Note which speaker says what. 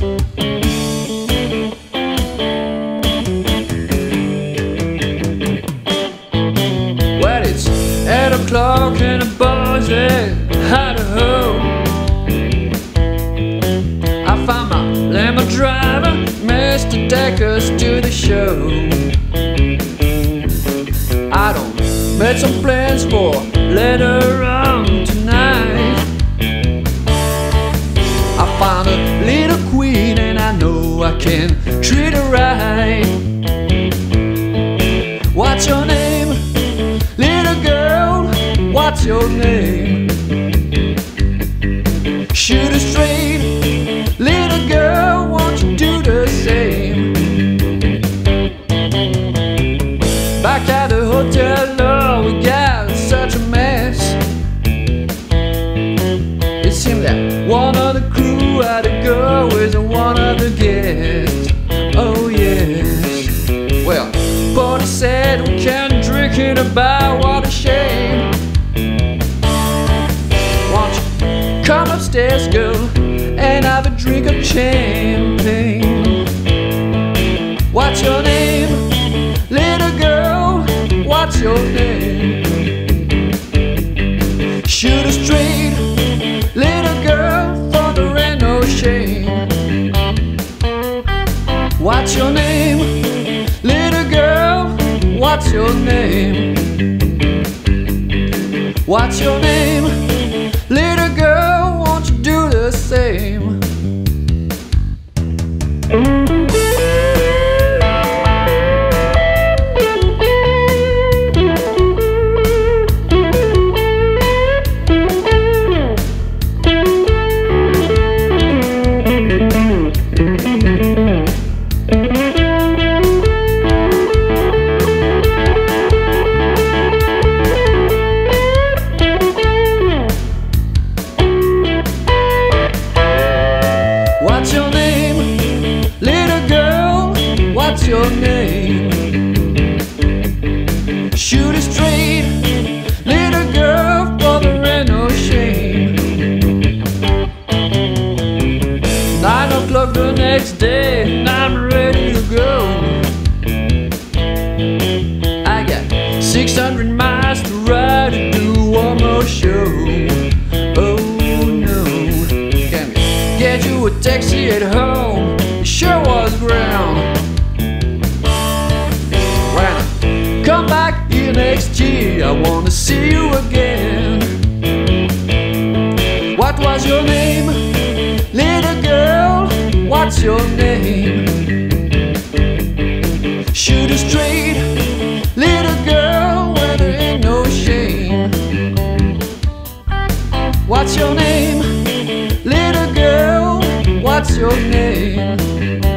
Speaker 1: Well, it's eight o'clock in a Boise, Idaho. I found my limo driver, Mr. Us to the show. I don't make some plans for later on can treat her right. What's your name, little girl? What's your name? Shoot it straight, little girl. Won't you do the same? Back at the hotel, Lord, we got such a mess. It seemed that one of the crew had drink in a bar. What a shame. Won't you come upstairs, girl, and have a drink of champagne? What's your name, little girl? What's your name? Shoot it straight, little girl, for there ain't no shame. What's your name, your name? What's your name, your name? Shoot it straight, little girl, for there ain't no shame. Nine o'clock the next day, and I'm ready to go. I got 600 miles to ride to do one more show. Oh no, can we get you a taxi at home? Next year, I wanna see you again. What was your name, little girl? What's your name? Shoot it straight, little girl, where there ain't no shame. What's your name, little girl? What's your name?